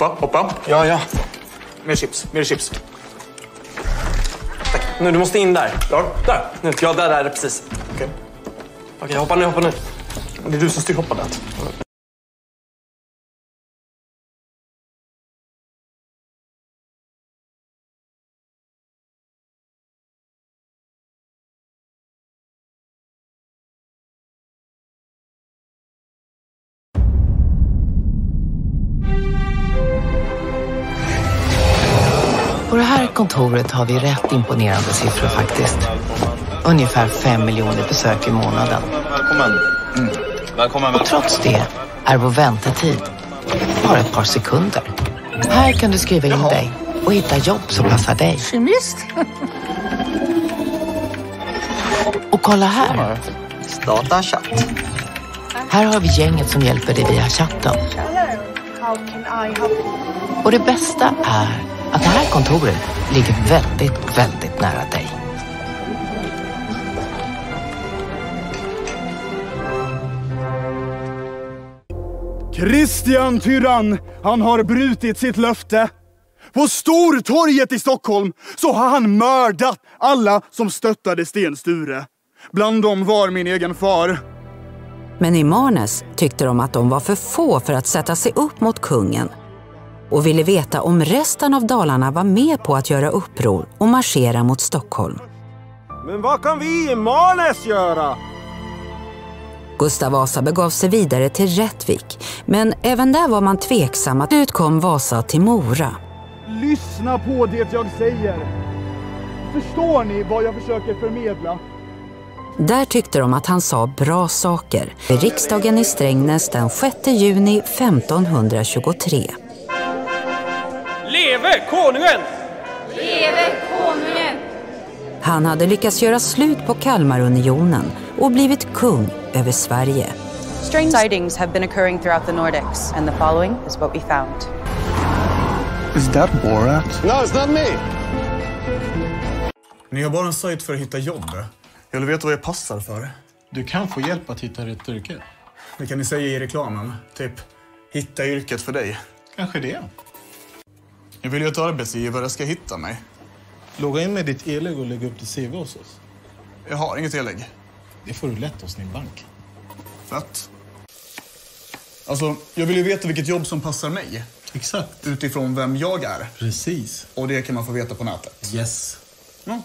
Hoppa, hoppa. Ja, ja. Mer chips, mer chips. Nu, du måste in där. Klar? Där. Nu. Ja, där, där, precis. Okej. Okej, hoppa nu, hoppa nu. Det är du som styr hoppandet. På det här kontoret har vi rätt imponerande siffror faktiskt. Ungefär fem miljoner besök i månaden. Välkommen. Mm. Välkommen. Och trots det är vår väntetid bara ett par sekunder. Här kan du skriva in dig och hitta jobb som passar dig. Kemist? Och kolla här. Starta chatt. Här har vi gänget som hjälper dig via chatten. Och det bästa är att det här kontoret ligger väldigt, väldigt nära dig. Christian Tyrann, han har brutit sitt löfte. På Stortorget i Stockholm så har han mördat alla som stöttade Sten Sture. Bland dem var min egen far. Men i Marnäs tyckte de att de var för få för att sätta sig upp mot kungen och ville veta om resten av Dalarna var med på att göra uppror och marschera mot Stockholm. Men vad kan vi i Marnäs göra? Gustav Vasa begav sig vidare till Rättvik, men även där var man tveksam att ut kom Vasa till Mora. Lyssna på det jag säger. Förstår ni vad jag försöker förmedla? Där tyckte de att han sa bra saker. I riksdagen i Strängnäs den 6 juni 1523. Leve konungen! Han hade lyckats göra slut på Kalmarunionen och blivit kung över Sverige. Strange sightings have been occurring throughout the Nordics, and the following is what we found. Is that Borat? No, it's not me. Ni har bara en sajt för att hitta jobb. Jag vill veta vad jag passar för. Du kan få hjälp att hitta rätt yrke. Det kan ni säga i reklamen. Typ, hitta yrket för dig. Kanske det. Jag vill ju att arbetsgivare ska hitta mig. Logga in med ditt e-lägg och lägg upp ditt CV hos oss. Jag har inget e-lägg. Det får du lätt hos din bank. Fett. Alltså, jag vill ju veta vilket jobb som passar mig. Exakt. Utifrån vem jag är. Precis. Och det kan man få veta på nätet. Yes. Ja,